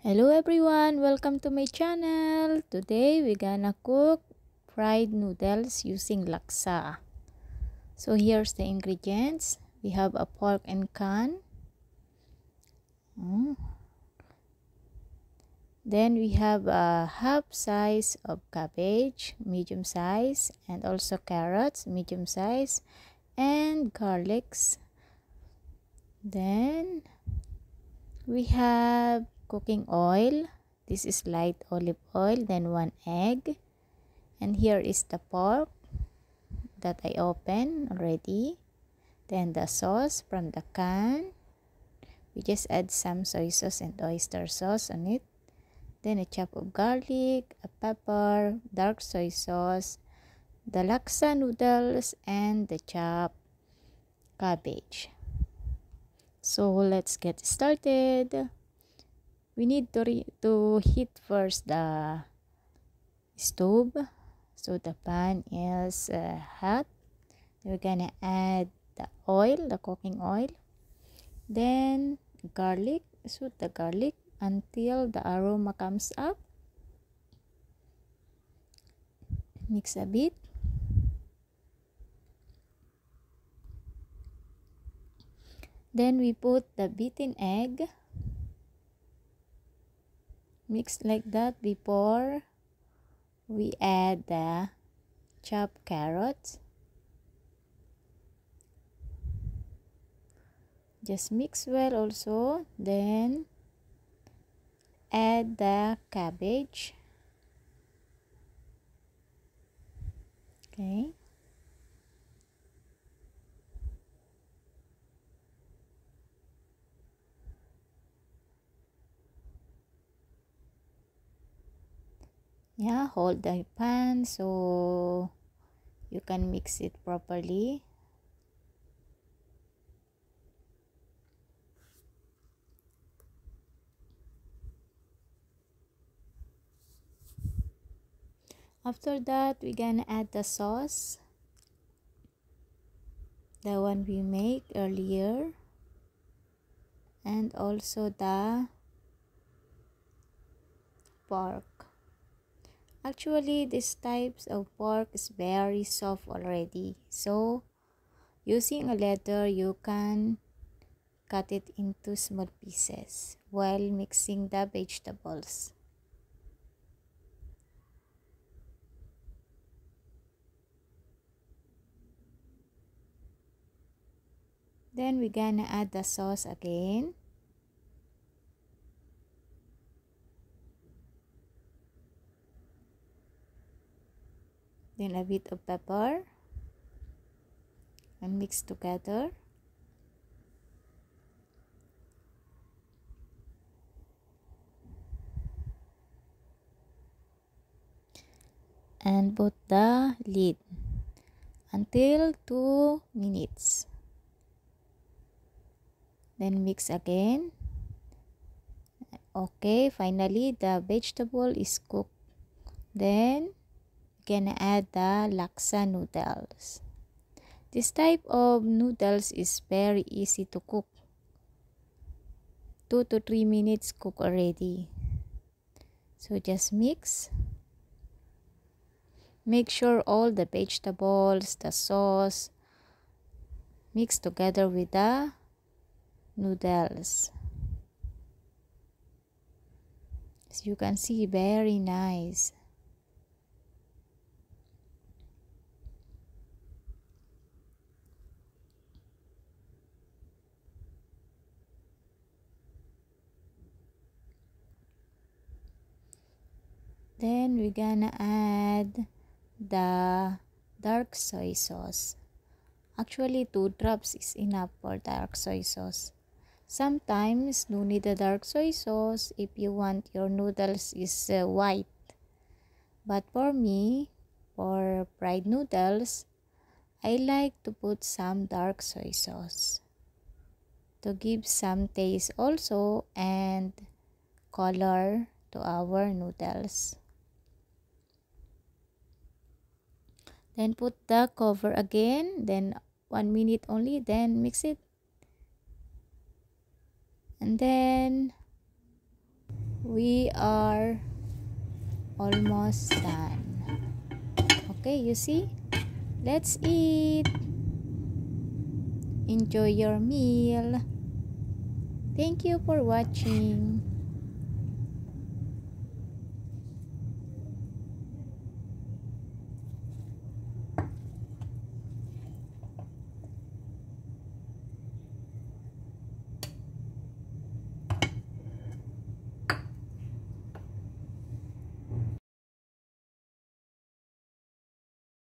Hello everyone, welcome to my channel. Today we're gonna cook fried noodles using laksa. So here's the ingredients. We have a pork and can. Mm. Then we have a half size of cabbage, medium size, and also carrots, medium size, and garlics. Then we have cooking oil. This is light olive oil then one egg. And here is the pork that I opened already. Then the sauce from the can. We just add some soy sauce and oyster sauce on it. Then a chop of garlic a pepper dark soy sauce the laksa noodles and the chopped cabbage. So let's get started we need to, to heat first the stove. So the pan is uh, hot. We're gonna add the oil the cooking oil. Then garlic. Shoot the garlic until the aroma comes up. Mix a bit. Then we put the beaten egg mix like that before we add the chopped carrots. Just mix well also then add the cabbage. Okay yeah hold the pan so you can mix it properly. After that we're gonna add the sauce the one we make earlier and also the pork Actually, this types of pork is very soft already. So, using a leather, you can cut it into small pieces while mixing the vegetables. Then we're gonna add the sauce again. Then a bit of pepper. And mix together. And put the lid until 2 minutes. Then mix again. Okay finally the vegetable is cooked. Then gonna add the laksa noodles. This type of noodles is very easy to cook. 2 to 3 minutes cook already. So just mix. Make sure all the vegetables, the sauce, mix together with the noodles. As you can see, very nice. Then we're gonna add the dark soy sauce. Actually two drops is enough for dark soy sauce. Sometimes no need the dark soy sauce. If you want your noodles is uh, white. But for me for fried noodles I like to put some dark soy sauce to give some taste also and color to our noodles then put the cover again. Then one minute only. Then mix it. And then we are almost done. Okay you see? Let's eat. Enjoy your meal. Thank you for watching